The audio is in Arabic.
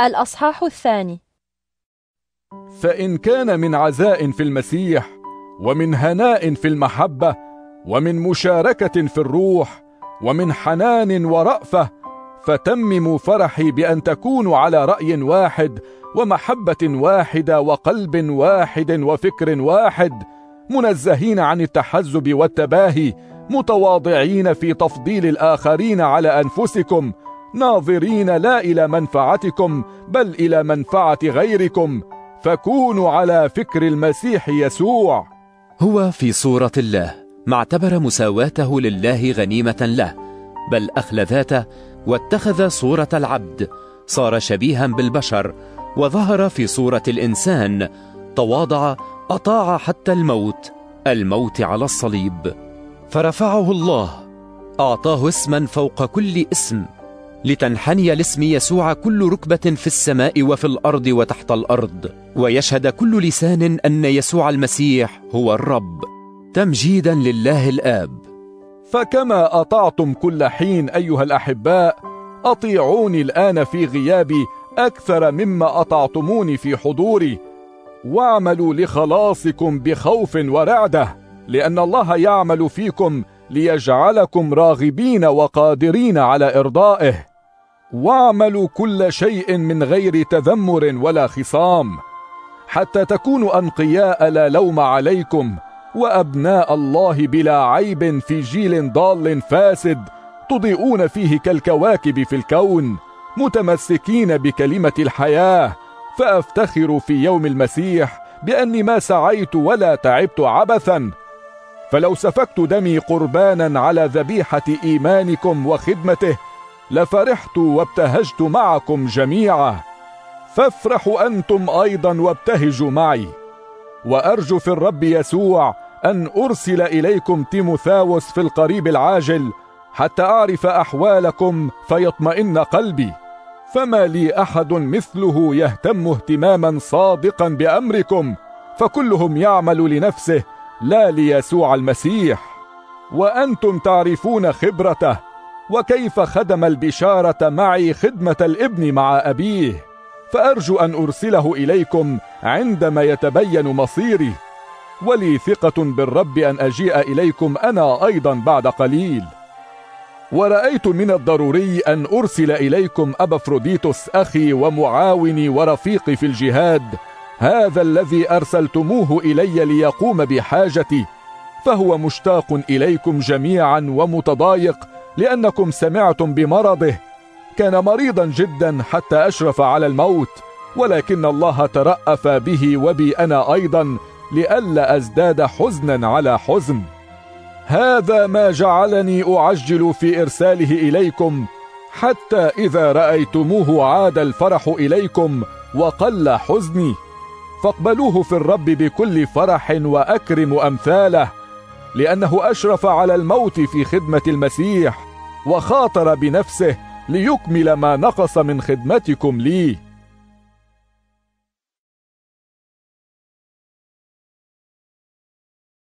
الأصحاح الثاني. فإن كان من عزاء في المسيح ومن هناء في المحبة ومن مشاركة في الروح ومن حنان ورأفة فتمموا فرحي بأن تكونوا على رأي واحد ومحبة واحدة وقلب واحد وفكر واحد منزهين عن التحزب والتباهي متواضعين في تفضيل الآخرين على أنفسكم ناظرين لا إلى منفعتكم بل إلى منفعة غيركم. فكونوا على فكر المسيح يسوع. هو في صورة الله ما اعتبر مساواته لله غنيمة له بل أخل ذاته واتخذ صورة العبد صار شبيها بالبشر وظهر في صورة الإنسان تواضع أطاع حتى الموت الموت على الصليب. فرفعه الله أعطاه اسما فوق كل اسم. لتنحني لاسم يسوع كل ركبة في السماء وفي الأرض وتحت الأرض ويشهد كل لسان أن يسوع المسيح هو الرب. تمجيدا لله الآب. فكما أطعتم كل حين أيها الأحباء أطيعوني الآن في غيابي أكثر مما أطعتموني في حضوري واعملوا لخلاصكم بخوف ورعدة لأن الله يعمل فيكم ليجعلكم راغبين وقادرين على إرضائه. واعملوا كل شيء من غير تذمر ولا خصام. حتى تكونوا أنقياء لا لوم عليكم وأبناء الله بلا عيب في جيل ضال فاسد تضيئون فيه كالكواكب في الكون متمسكين بكلمة الحياة. فأفتخر في يوم المسيح بأني ما سعيت ولا تعبت عبثا. فلو سفكت دمي قربانا على ذبيحة إيمانكم وخدمته لفرحت وابتهجت معكم جميعا. فافرحوا أنتم أيضا وابتهجوا معي. وأرجو في الرب يسوع أن أرسل إليكم تيموثاوس في القريب العاجل حتى أعرف أحوالكم فيطمئن قلبي. فما لي أحد مثله يهتم اهتماما صادقا بأمركم فكلهم يعمل لنفسه لا ليسوع المسيح وأنتم تعرفون خبرته وكيف خدم البشارة معي خدمة الإبن مع أبيه فأرجو أن أرسله إليكم عندما يتبين مصيري ولي ثقة بالرب أن أجيء إليكم أنا أيضا بعد قليل. ورأيت من الضروري أن أرسل إليكم أبافروديتوس أخي ومعاوني ورفيقي في الجهاد هذا الذي أرسلتموه إلي ليقوم بحاجتي فهو مشتاق إليكم جميعا ومتضايق لأنكم سمعتم بمرضه. كان مريضا جدا حتى أشرف على الموت ولكن الله ترأف به وبي أنا أيضا لئلا أزداد حزنا على حزن. هذا ما جعلني أعجل في إرساله إليكم حتى إذا رأيتموه عاد الفرح إليكم وقل حزني. فاقبلوه في الرب بكل فرح وأكرم أمثاله لأنه أشرف على الموت في خدمة المسيح وخاطر بنفسه ليكمل ما نقص من خدمتكم لي